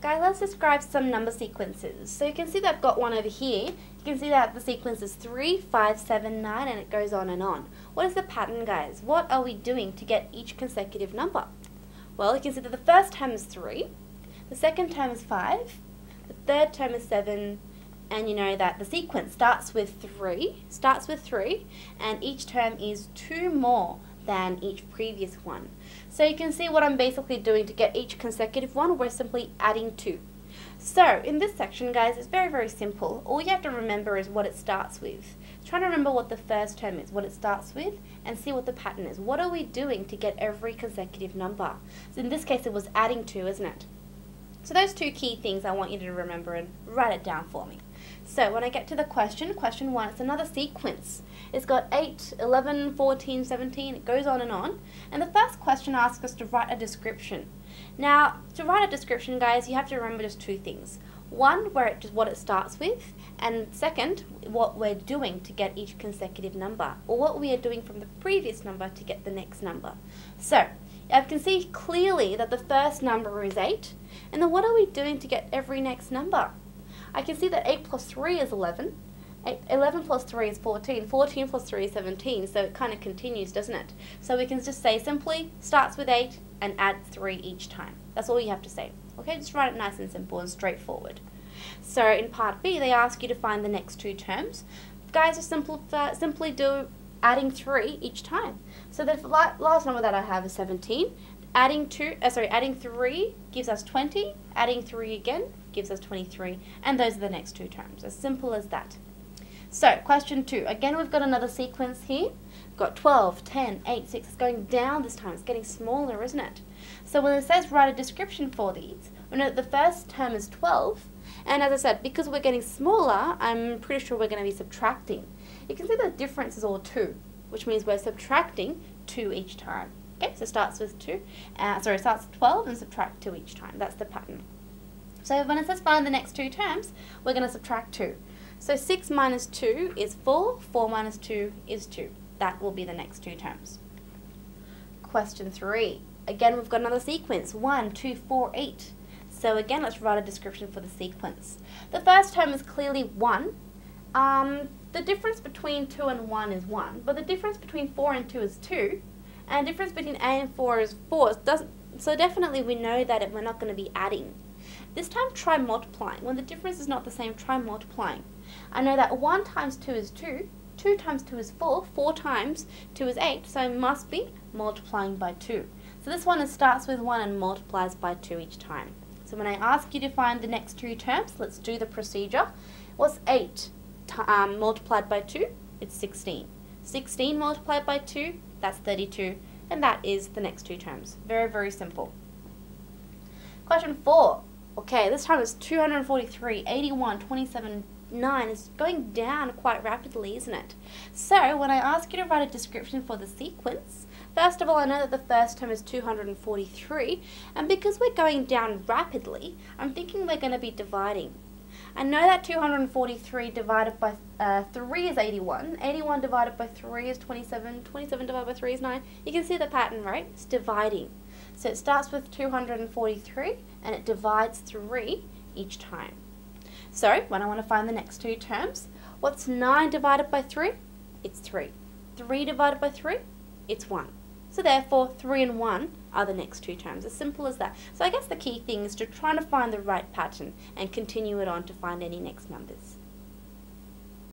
Guys, let's describe some number sequences. So you can see that I've got one over here. You can see that the sequence is 3, 5, 7, 9, and it goes on and on. What is the pattern, guys? What are we doing to get each consecutive number? Well, you can see that the first term is 3, the second term is 5, the third term is 7, and you know that the sequence starts with 3, starts with 3, and each term is 2 more than each previous one. So you can see what I'm basically doing to get each consecutive one, we're simply adding 2. So in this section guys, it's very very simple. All you have to remember is what it starts with. Try to remember what the first term is, what it starts with, and see what the pattern is. What are we doing to get every consecutive number? So in this case it was adding 2, isn't it? So those two key things I want you to remember and write it down for me. So when I get to the question, question 1, it's another sequence. It's got 8, 11, 14, 17, it goes on and on. And the first question asks us to write a description. Now, to write a description, guys, you have to remember just two things. One, where it, just what it starts with, and second, what we're doing to get each consecutive number, or what we are doing from the previous number to get the next number. So, I can see clearly that the first number is 8, and then what are we doing to get every next number? I can see that 8 plus 3 is 11, 11 plus 3 is 14, 14 plus 3 is 17, so it kind of continues, doesn't it? So we can just say simply, starts with 8 and add 3 each time. That's all you have to say. Okay, just write it nice and simple and straightforward. So in part B, they ask you to find the next two terms. Guys, just simple, uh, simply do adding 3 each time. So the last number that I have is 17. Adding two, uh, sorry, adding 3 gives us 20. Adding 3 again gives us 23. And those are the next two terms. As simple as that. So, question 2. Again, we've got another sequence here. We've got 12, 10, 8, 6. It's going down this time. It's getting smaller, isn't it? So when it says write a description for these, we know that the first term is 12. And as I said, because we're getting smaller, I'm pretty sure we're going to be subtracting. You can see the difference is all 2, which means we're subtracting 2 each time. Okay, so it starts with 2, uh, sorry, starts with 12 and subtract 2 each time. That's the pattern. So when it says find the next two terms, we're going to subtract 2. So 6 minus 2 is 4, 4 minus 2 is 2. That will be the next two terms. Question 3. Again, we've got another sequence, 1, 2, 4, 8. So again, let's write a description for the sequence. The first term is clearly 1. Um, the difference between 2 and 1 is 1, but the difference between 4 and 2 is 2. And the difference between A and 4 is 4. So definitely we know that we're not going to be adding. This time try multiplying. When the difference is not the same, try multiplying. I know that 1 times 2 is 2, 2 times 2 is 4, 4 times 2 is 8, so it must be multiplying by 2. So this one starts with 1 and multiplies by 2 each time. So when I ask you to find the next two terms, let's do the procedure. What's 8 um, multiplied by 2? It's 16. 16 multiplied by 2, that's 32, and that is the next two terms. Very, very simple. Question 4. Okay, this time is 243, 81, 27, 9 is going down quite rapidly, isn't it? So, when I ask you to write a description for the sequence, first of all, I know that the first term is 243, and because we're going down rapidly, I'm thinking we're going to be dividing. I know that 243 divided by uh, 3 is 81. 81 divided by 3 is 27. 27 divided by 3 is 9. You can see the pattern, right? It's dividing. So it starts with 243 and it divides 3 each time. So when I want to find the next two terms, what's 9 divided by 3? It's 3. 3 divided by 3? It's 1. So therefore, 3 and 1 are the next two terms. As simple as that. So I guess the key thing is to try to find the right pattern and continue it on to find any next numbers.